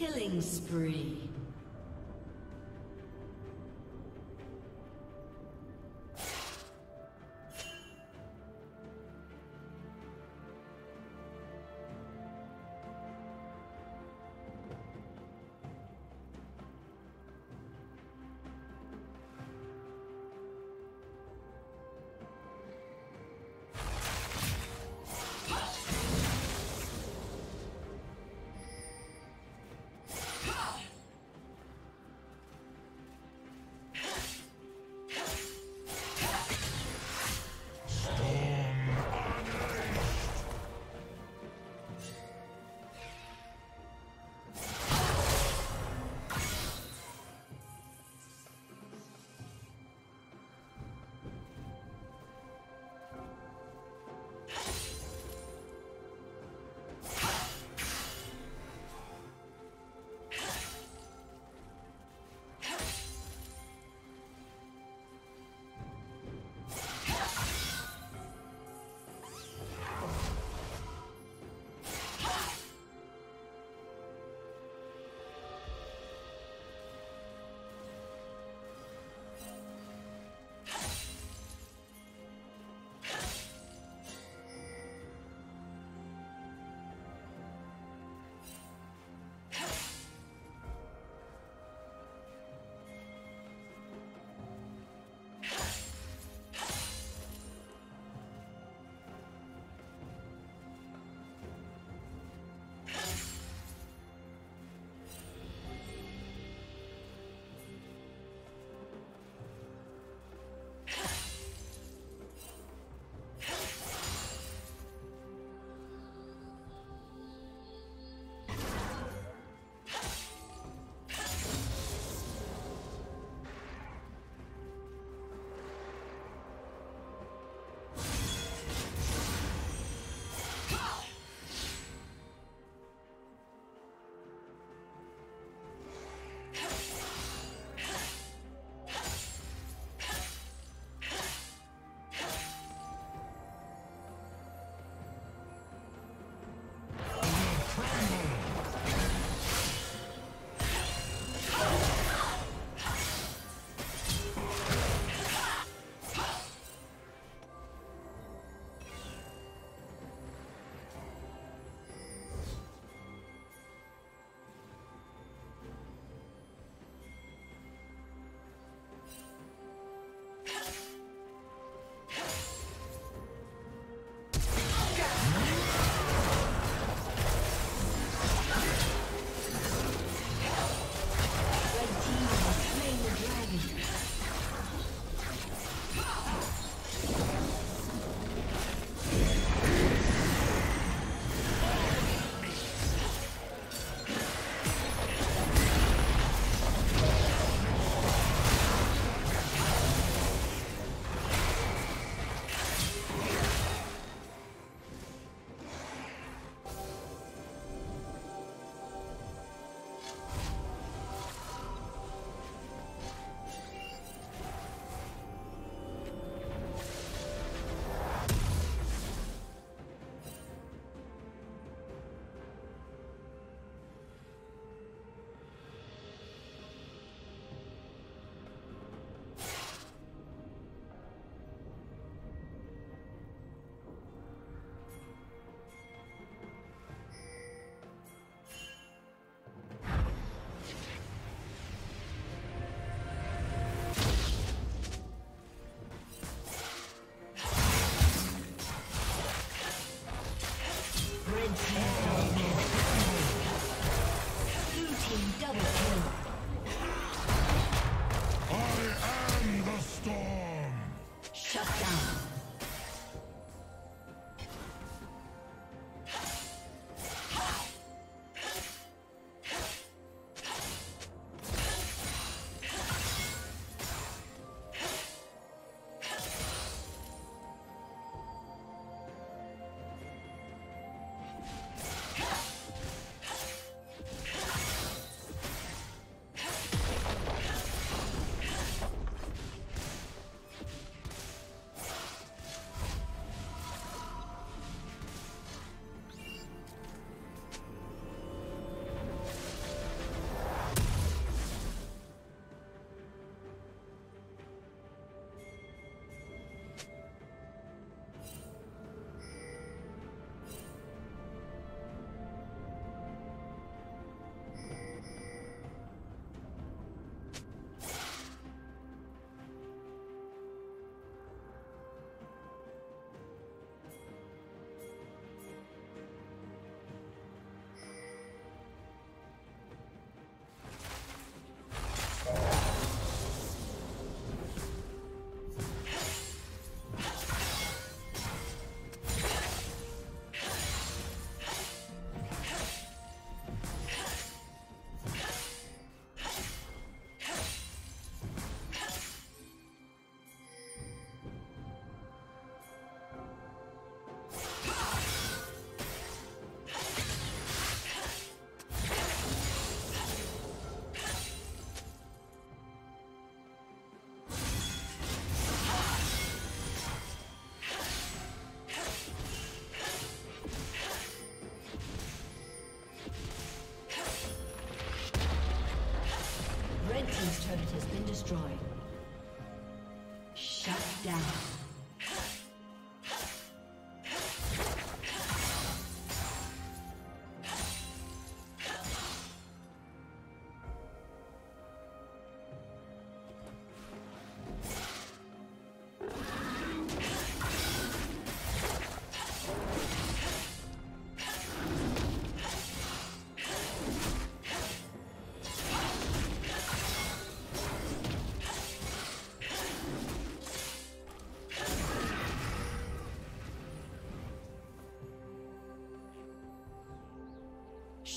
Killing spree.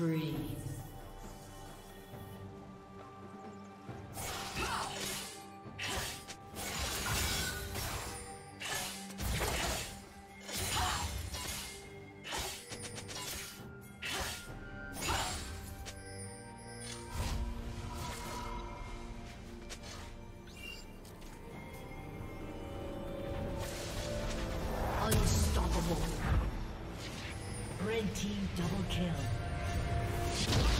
spree. Unstoppable. Red team double kill. Thank you.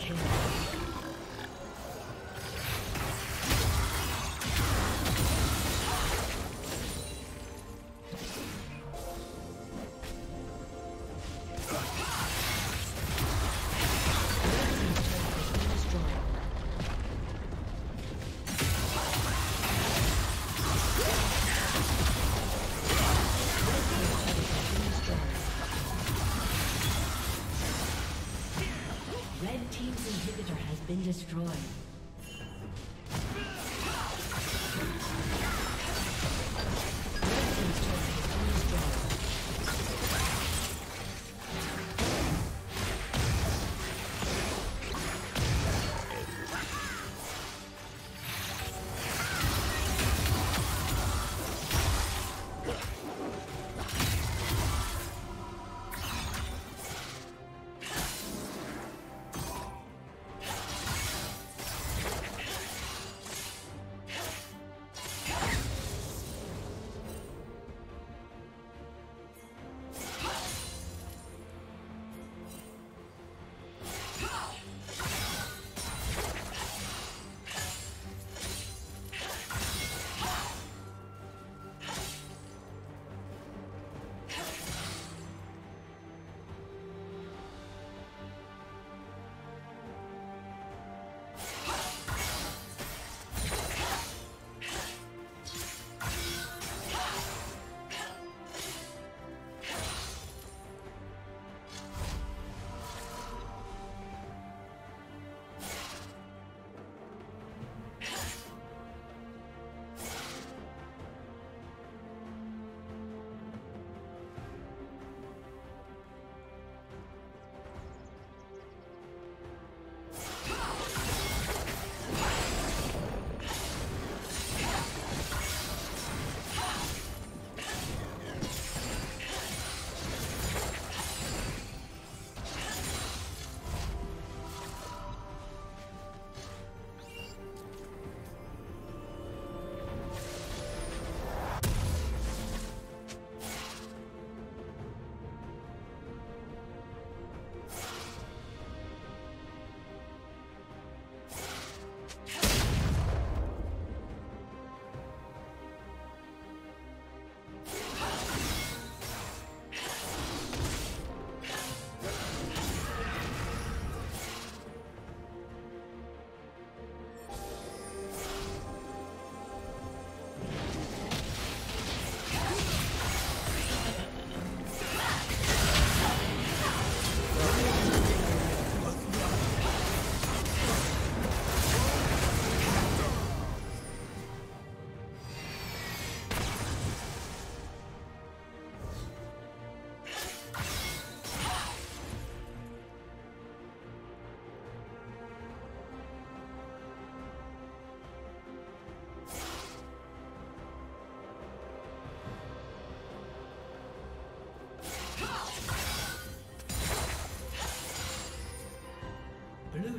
kill. destroyed.